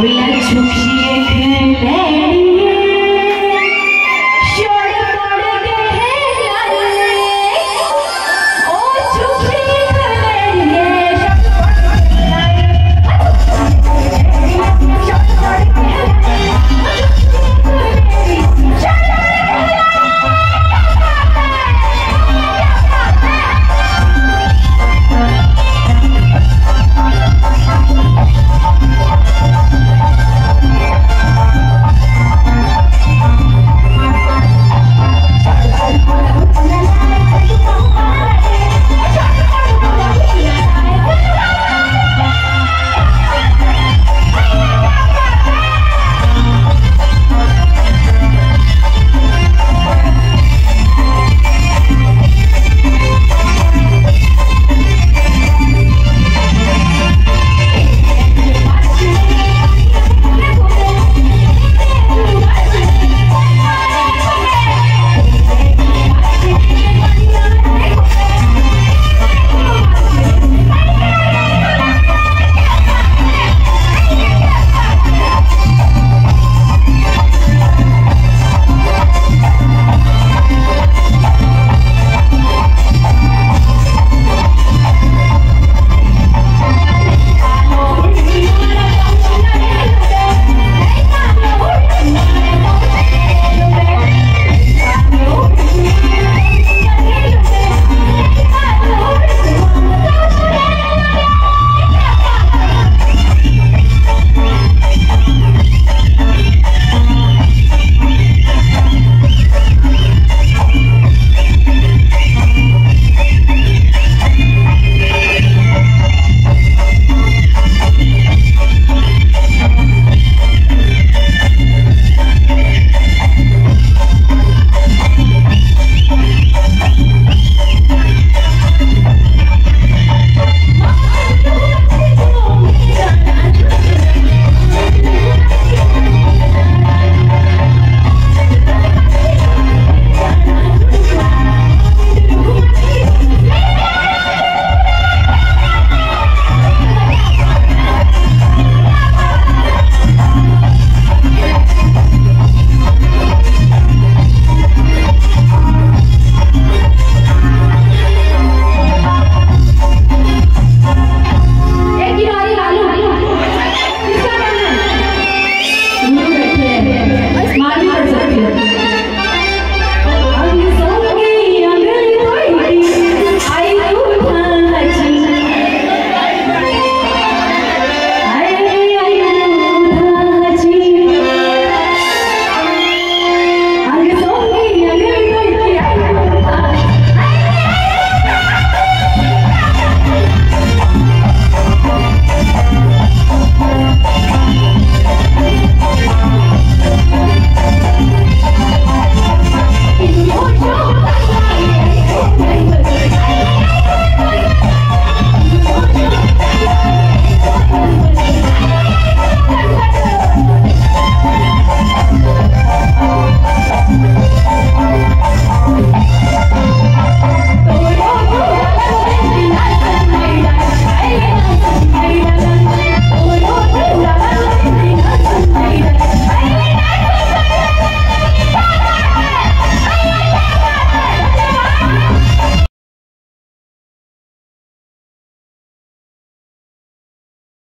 We like to keep a good.